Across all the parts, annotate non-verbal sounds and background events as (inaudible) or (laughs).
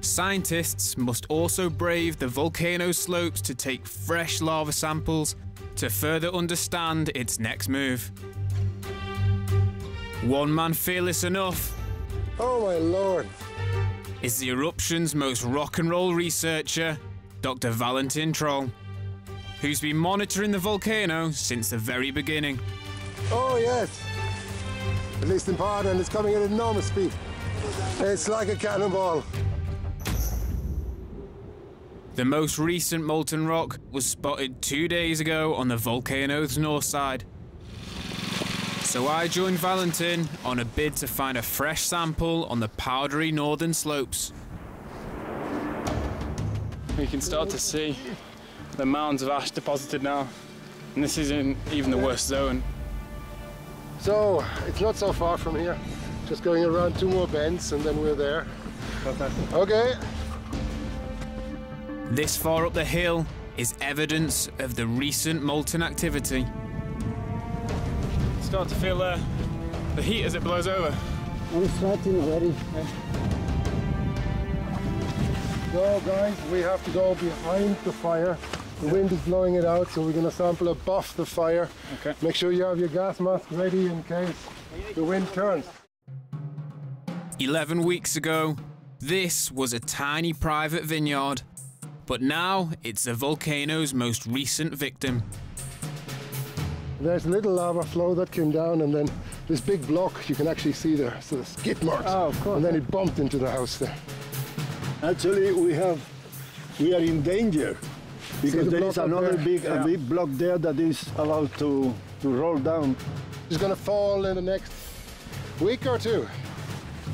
Scientists must also brave the volcano's slopes to take fresh lava samples to further understand its next move. One man fearless enough Oh my lord. is the eruption's most rock and roll researcher, Dr. Valentin Troll, who's been monitoring the volcano since the very beginning. Oh yes. At least in part, and it's coming at enormous speed. It's like a cannonball. The most recent molten rock was spotted two days ago on the volcano's north side. So I joined Valentin on a bid to find a fresh sample on the powdery northern slopes. We can start to see the mounds of ash deposited now. And this isn't even the worst zone. So it's not so far from here. Just going around two more bends and then we're there. Okay. This far up the hill is evidence of the recent molten activity. Start to feel uh, the heat as it blows over. We're starting already. So guys, we have to go behind the fire. The wind is blowing it out, so we're going to sample above the fire. Okay. Make sure you have your gas mask ready in case the wind turns. 11 weeks ago, this was a tiny private vineyard, but now it's the volcano's most recent victim. There's a little lava flow that came down and then this big block, you can actually see there, so the skid marks. Oh, of course. And then it bumped into the house there. Actually, we have, we are in danger because the there block is up another there? big, a big block there that is allowed to, to roll down. It's going to fall in the next week or two.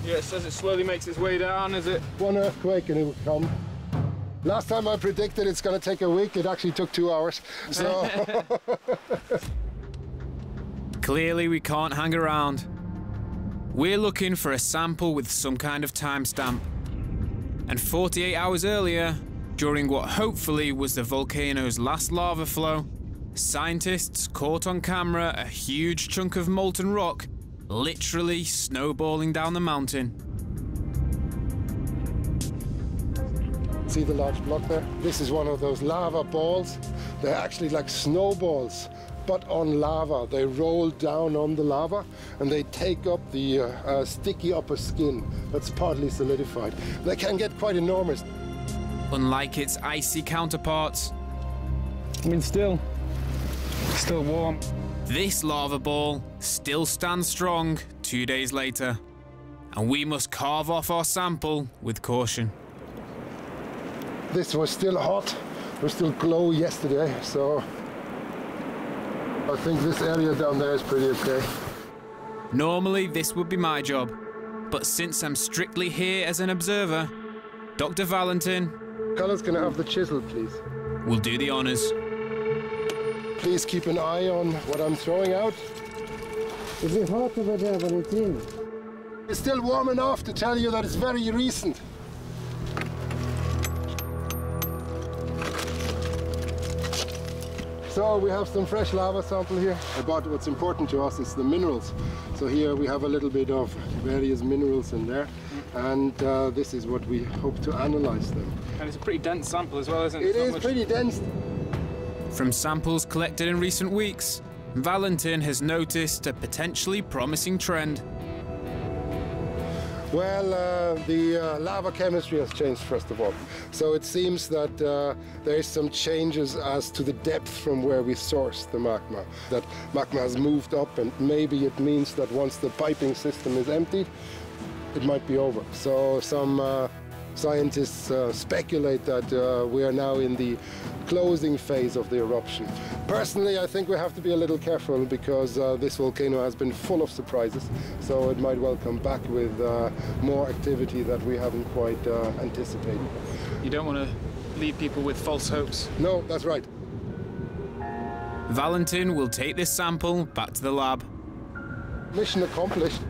Yeah, it says it slowly makes its way down is it. One earthquake and it will come. Last time I predicted it's going to take a week, it actually took two hours. So (laughs) Clearly, we can't hang around. We're looking for a sample with some kind of timestamp. And 48 hours earlier, during what hopefully was the volcano's last lava flow, scientists caught on camera a huge chunk of molten rock literally snowballing down the mountain. See the large block there? This is one of those lava balls. They're actually like snowballs, but on lava. They roll down on the lava and they take up the uh, uh, sticky upper skin that's partly solidified. They can get quite enormous. Unlike its icy counterparts, I mean, still, still warm. This lava ball still stands strong two days later, and we must carve off our sample with caution. This was still hot, was still glow yesterday, so I think this area down there is pretty okay. Normally, this would be my job, but since I'm strictly here as an observer, Dr. Valentin Colors, can I have the chisel, please? will do the honors. Please keep an eye on what I'm throwing out. Is it hot over there when it's? It's still warm enough to tell you that it's very recent. So we have some fresh lava sample here. But what's important to us is the minerals. So here we have a little bit of various minerals in there. And uh, this is what we hope to analyze them. And it's a pretty dense sample as well, isn't it? It It's is much- pretty dense. From samples collected in recent weeks, Valentin has noticed a potentially promising trend. Well, uh, the uh, lava chemistry has changed, first of all. So it seems that uh, there is some changes as to the depth from where we source the magma. That magma has moved up, and maybe it means that once the piping system is emptied, it might be over. So some uh, scientists uh, speculate that uh, we are now in the closing phase of the eruption. Personally, I think we have to be a little careful because uh, this volcano has been full of surprises, so it might well come back with uh, more activity that we haven't quite uh, anticipated. You don't want to leave people with false hopes. No, that's right. Valentin will take this sample back to the lab. Mission accomplished.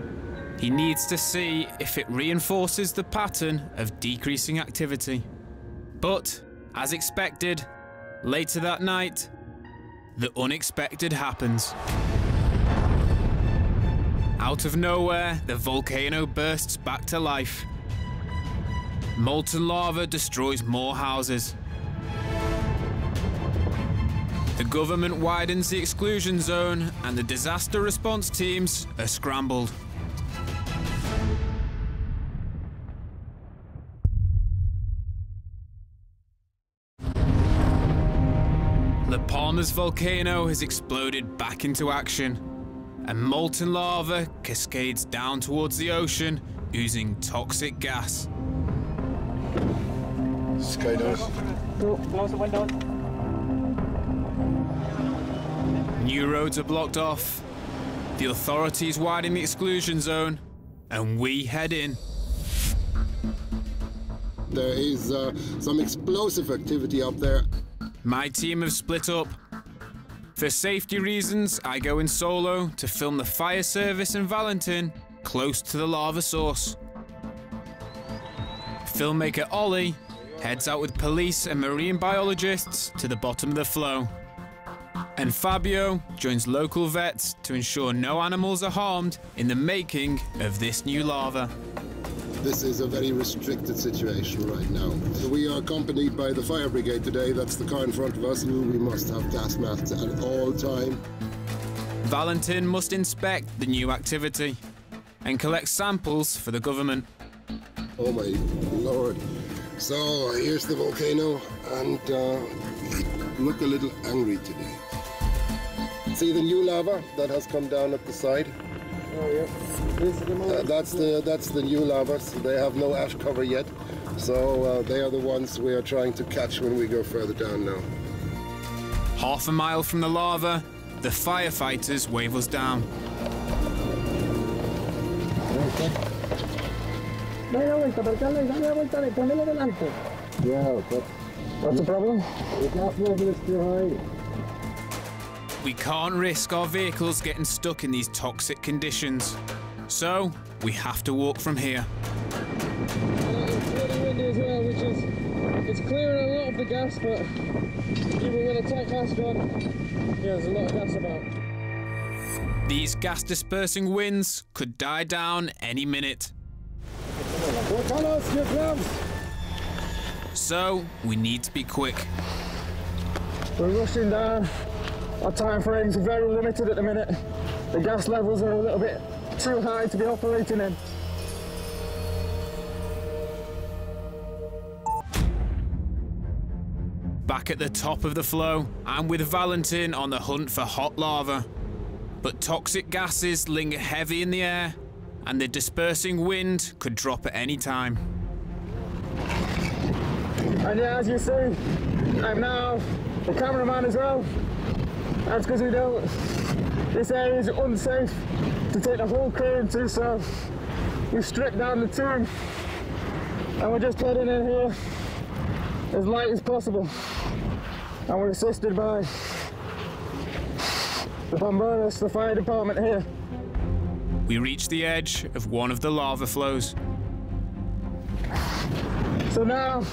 He needs to see if it reinforces the pattern of decreasing activity. But, as expected, later that night, the unexpected happens. Out of nowhere, the volcano bursts back to life. molten lava destroys more houses. The government widens the exclusion zone and the disaster response teams are scrambled. La Palmas volcano has exploded back into action, and molten lava cascades down towards the ocean, oozing toxic gas. Sky doors. Close the windows. New roads are blocked off. The authorities widen the exclusion zone, and we head in. There is uh, some explosive activity up there. My team have split up. For safety reasons, I go in solo to film the fire service and Valentin close to the lava source. Filmmaker Ollie heads out with police and marine biologists to the bottom of the flow. And Fabio joins local vets to ensure no animals are harmed in the making of this new lava. This is a very restricted situation right now. We are accompanied by the fire brigade today. That's the car in front of us. We must have gas masks at all time. Valentin must inspect the new activity and collect samples for the government. Oh my lord. So here's the volcano, and uh, look a little angry today. See the new lava that has come down at the side? Oh, yeah. This is the Uh, that's the that's the new lavas. They have no ash cover yet, so uh, they are the ones we are trying to catch when we go further down now. Half a mile from the lava, the firefighters wave us down. Dale la vuelta, Percale, dale la vuelta, de- ponelo delante. Yeah, but What's the problem? the gas level is too high. We can't risk our vehicles getting stuck in these toxic conditions. So, we have to walk from here. It's clearing a lot of the gas, but even with a tight mask on, yeah, there's a lot of gas about. These gas dispersing winds could die down any minute. So, we need to be quick. We're rushing down. Our time frames are very limited at the minute. The gas levels are a little bit too high to be operating in. Back at the top of the flow, I'm with Valentin on the hunt for hot lava. But toxic gases linger heavy in the air, and the dispersing wind could drop at any time. And yeah, as you see, I'm now the cameraman as well. That's because we don't. This area is unsafe to take the whole crew into, so we stripped down the team, and we're just heading in here as light as possible. And we're assisted by the Bomberos, the fire department here. We reach the edge of one of the lava flows. So now,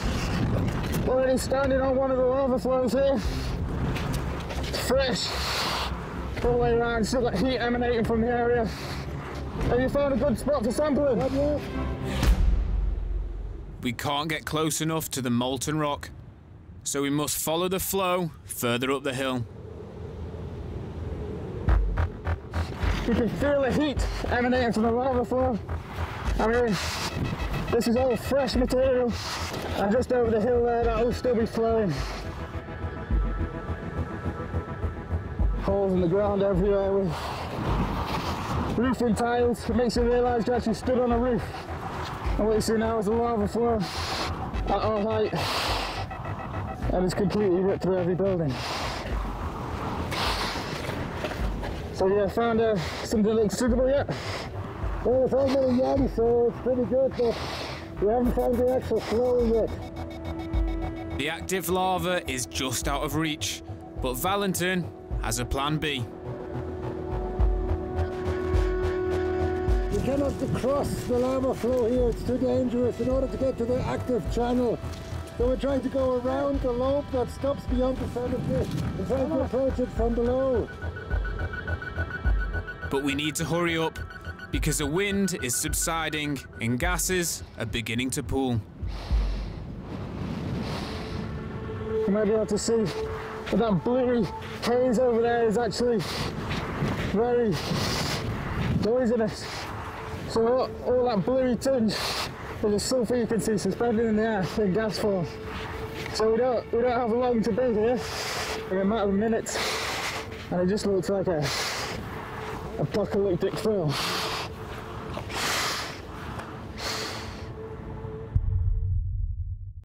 we're already standing on one of the lava flows here. Fresh, all the way around, still got heat emanating from the area. Have you found a good spot for sampling? We can't get close enough to the molten rock, so we must follow the flow further up the hill. You can feel the heat emanating from the lava flow. I mean, this is all fresh material, and just over the hill there, that will still be flowing. Holes in the ground everywhere with roofing tiles. It makes you realise you actually stood on a roof. And what you see now is the lava flow at our height, and it's completely ripped through every building. So yeah, found uh, something that looks suitable yet. Well, it's little young, so it's pretty good, but we haven't found the actual flow yet. The active lava is just out of reach, but Valentin has a plan B. We cannot cross the lava flow here, it's too dangerous in order to get to the active channel. So we're trying to go around the lobe that stops beyond the cemetery and trying to approach it from below. But we need to hurry up because the wind is subsiding and gases are beginning to pool. you might be able to see that that bluey haze over there is actually very poisonous. So all, all that bluey tinge is the sulfur you can see suspended in the air in gas form. So we don't we don't have long to be here in a matter of minutes, and it just looks like a apocalyptic film.